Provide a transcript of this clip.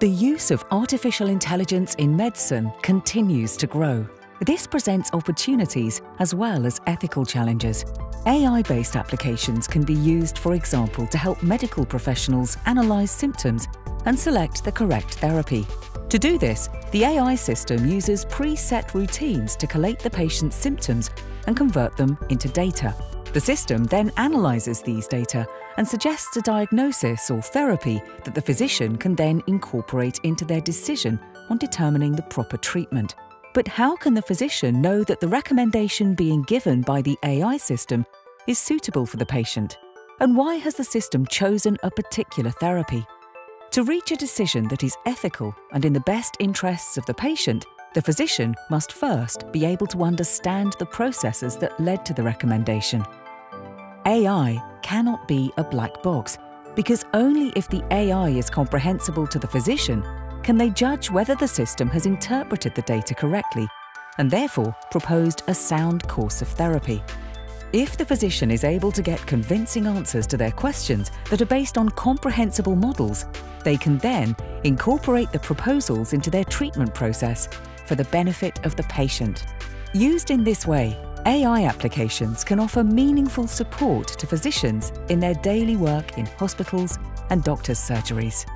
The use of artificial intelligence in medicine continues to grow. This presents opportunities as well as ethical challenges. AI-based applications can be used, for example, to help medical professionals analyse symptoms and select the correct therapy. To do this, the AI system uses preset routines to collate the patient's symptoms and convert them into data. The system then analyses these data and suggests a diagnosis or therapy that the physician can then incorporate into their decision on determining the proper treatment. But how can the physician know that the recommendation being given by the AI system is suitable for the patient? And why has the system chosen a particular therapy? To reach a decision that is ethical and in the best interests of the patient, the physician must first be able to understand the processes that led to the recommendation. AI cannot be a black box because only if the AI is comprehensible to the physician can they judge whether the system has interpreted the data correctly and therefore proposed a sound course of therapy. If the physician is able to get convincing answers to their questions that are based on comprehensible models, they can then incorporate the proposals into their treatment process for the benefit of the patient. Used in this way, AI applications can offer meaningful support to physicians in their daily work in hospitals and doctors' surgeries.